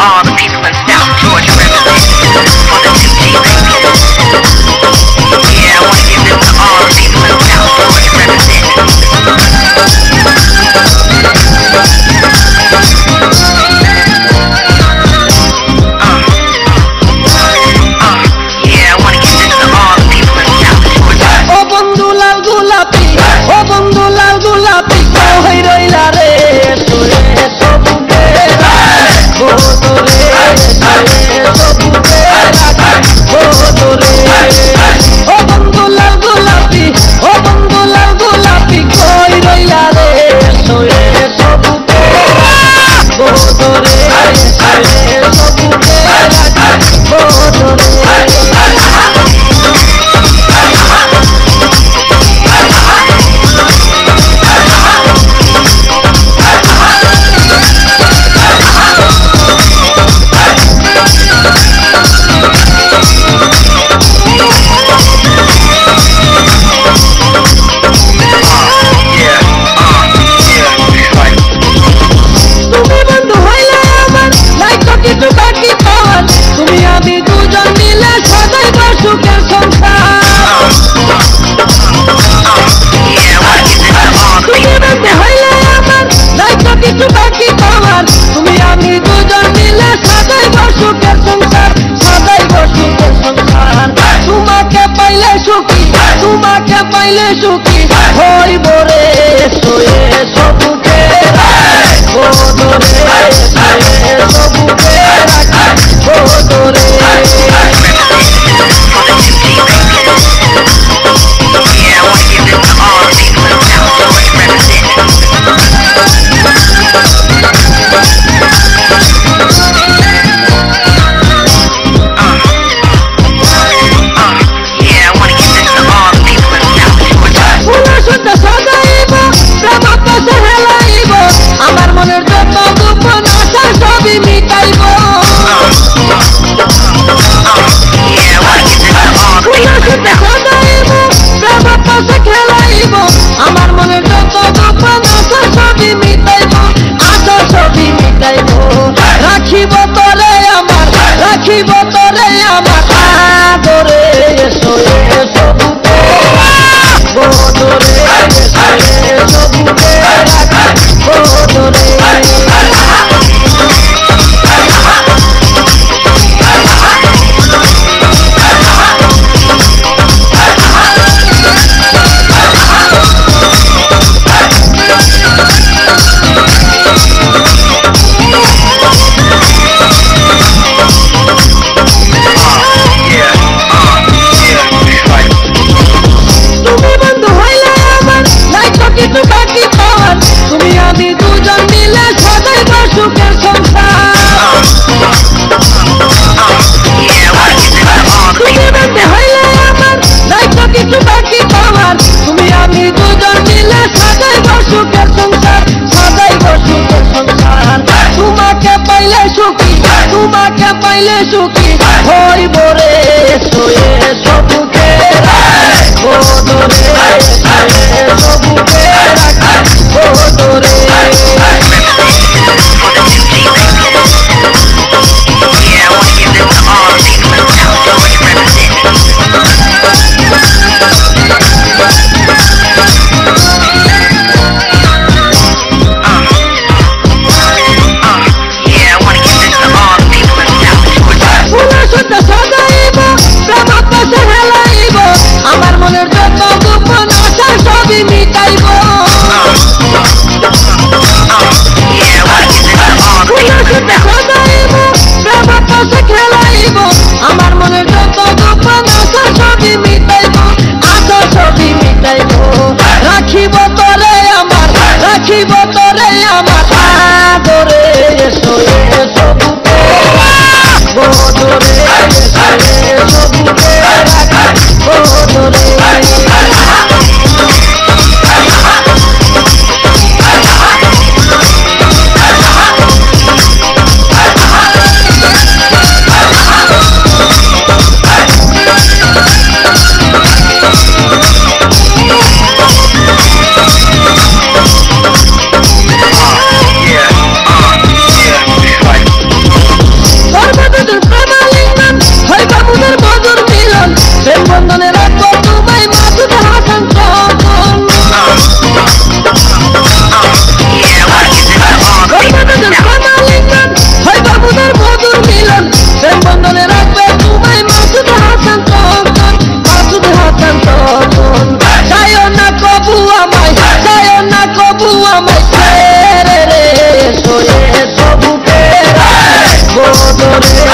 all the people لشكر সুখী তোমাকে পাইলে সুখী হইব রে সোয়ে সবুকে রাখো তোরে সবুকে রাখো তোরে করে